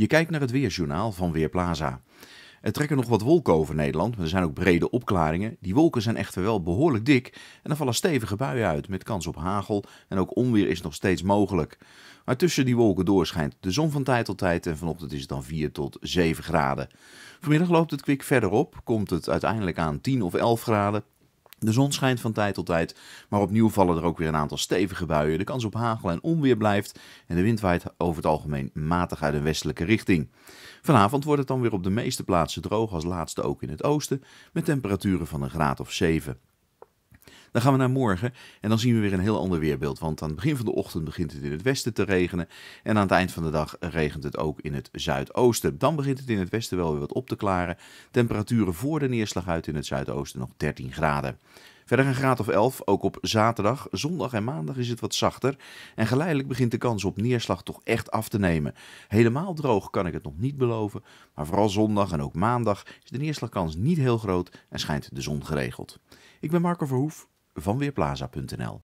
Je kijkt naar het weerjournaal van Weerplaza. Er trekken nog wat wolken over Nederland, maar er zijn ook brede opklaringen. Die wolken zijn echter wel behoorlijk dik en er vallen stevige buien uit met kans op hagel en ook onweer is nog steeds mogelijk. Maar tussen die wolken door schijnt de zon van tijd tot tijd en vanochtend is het dan 4 tot 7 graden. Vanmiddag loopt het kwik verder op, komt het uiteindelijk aan 10 of 11 graden. De zon schijnt van tijd tot tijd, maar opnieuw vallen er ook weer een aantal stevige buien. De kans op hagel en onweer blijft en de wind waait over het algemeen matig uit een westelijke richting. Vanavond wordt het dan weer op de meeste plaatsen droog, als laatste ook in het oosten, met temperaturen van een graad of 7. Dan gaan we naar morgen en dan zien we weer een heel ander weerbeeld. Want aan het begin van de ochtend begint het in het westen te regenen. En aan het eind van de dag regent het ook in het zuidoosten. Dan begint het in het westen wel weer wat op te klaren. Temperaturen voor de neerslag uit in het zuidoosten nog 13 graden. Verder een graad of 11, ook op zaterdag, zondag en maandag is het wat zachter. En geleidelijk begint de kans op neerslag toch echt af te nemen. Helemaal droog kan ik het nog niet beloven, maar vooral zondag en ook maandag is de neerslagkans niet heel groot en schijnt de zon geregeld. Ik ben Marco Verhoef van Weerplaza.nl